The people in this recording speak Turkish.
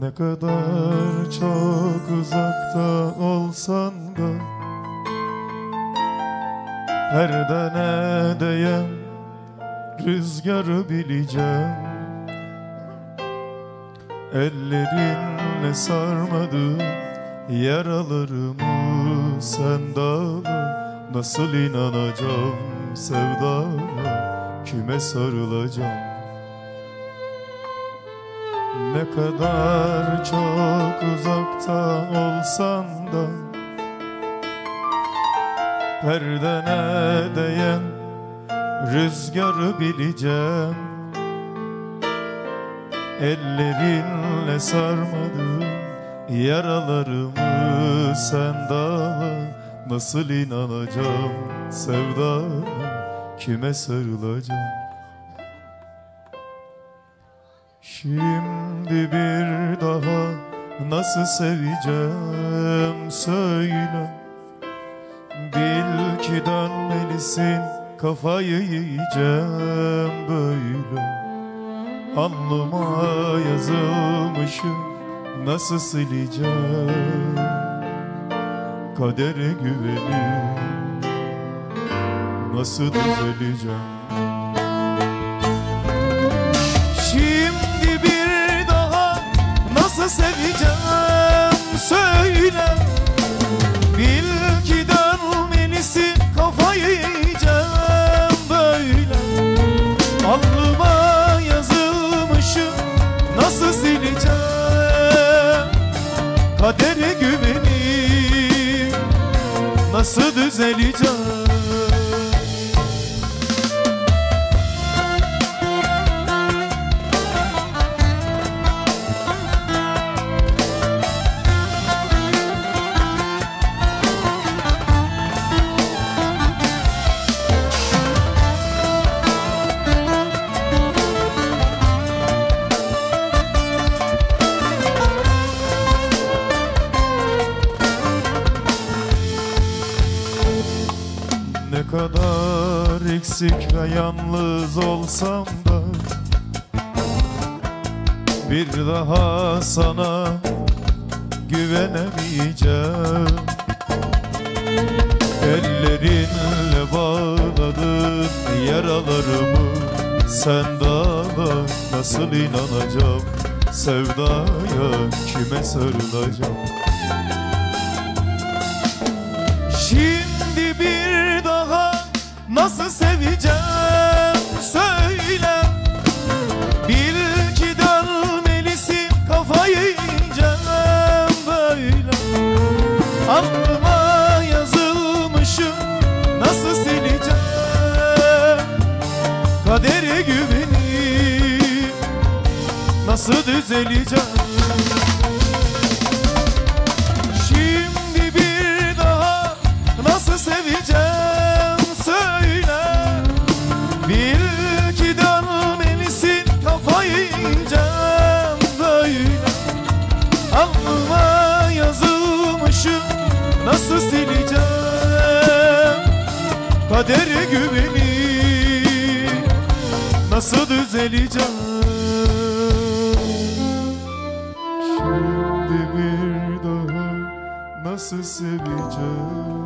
Ne kadar çok uzakta olsan da Perdene değen rüzgarı bileceğim. Ellerinle sarmadı yaralarımı sen dağla. Nasıl inanacağım sevdana kime sarılacağım ne kadar çok uzakta olsan da Perdene değen rüzgarı bileceğim. Ellerinle sarmadın yaralarımı sen dağla Nasıl inanacağım? Sevdana kime sarılacağım Şimdi bir daha nasıl seveceğim söyle. Bil ki dönmelisin kafayı yiyeceğim böyle. Alnıma yazılmışı nasıl sileceğim? Kadere güvenip nasıl düzeleceğim nasıl düzeleceğim kadar eksik ve yalnız olsam da Bir daha sana güvenemeyeceğim. Ellerinle bağladın yaralarımı Sen dağla nasıl inanacağım? Sevdaya kime sarılacağım nasıl seveceğim? Söyle. Bil ki dönmelisin kafayı yiyeceğim böyle. Aklıma yazılmışım. Nasıl sileceğim? Kadere güvenip nasıl düzeleceğim nasıl sileceğim Kadere güvenip nasıl düzeleceğim? Şimdi bir daha nasıl seveceğim